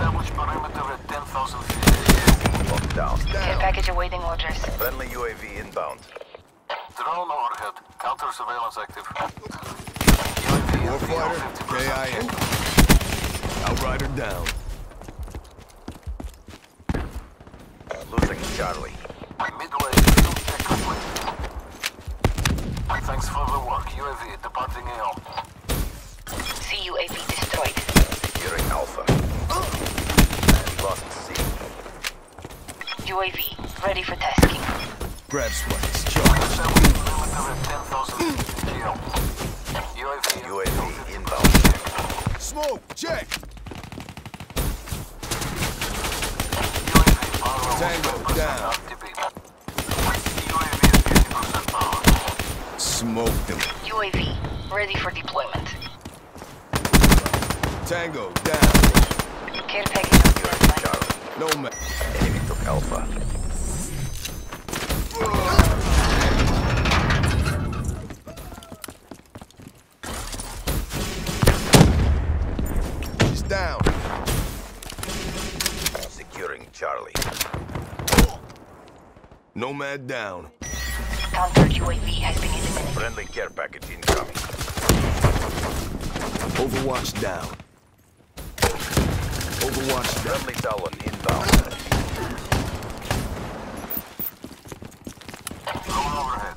10,000 feet. Locked down. Care package awaiting orders. Friendly UAV inbound. Drone overhead. Counter surveillance active. UAV Warfighter, KIA. Outrider down. Losing Charlie. Midway, field check complete. Thanks for the work. UAV departing AO. UAV ready for tasking. Grab spikes. Charge. Mm. Perimeter at 10,000 UAV UAV inbound. Smoke. Check. Tango, down. RTB. UAV at 50% power. Smoke them. UAV ready for deployment. Tango down. Care package on Securing standby. Charlie. No man. Enemy took Alpha. He's down. Securing Charlie. Nomad down. Counter UAV has been eliminated. Friendly care package incoming. Overwatch down. Overwatch down. Friendly Talon inbound. Drone overhead.